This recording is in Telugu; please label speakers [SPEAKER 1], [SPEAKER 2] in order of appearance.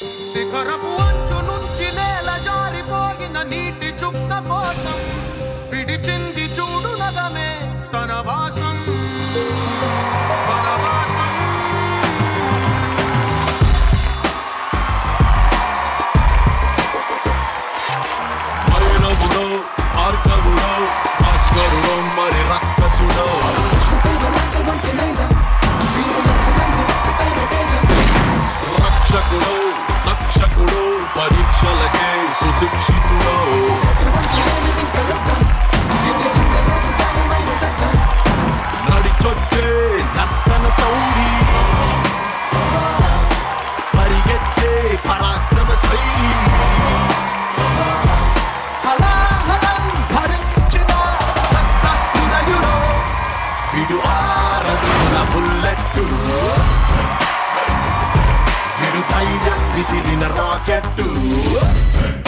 [SPEAKER 1] శిఖరపు అంచు నుంచి నేల జారిపోయిన నీటి చుక్క కోసం పిడిచింది చూడు నగమే తన వాసం. తన వాసం.
[SPEAKER 2] భైరవుడో భాస్కరుడో మరి రక్కసుడో. పరీక్షకుడు పరీక్షలకే సుశిక్షితుడు నడిచొచ్చే నర్తన సౌరి పరిగెత్తే పరాక్రమ శైలి. హలాహలం భరించిన bullet We see in rocket.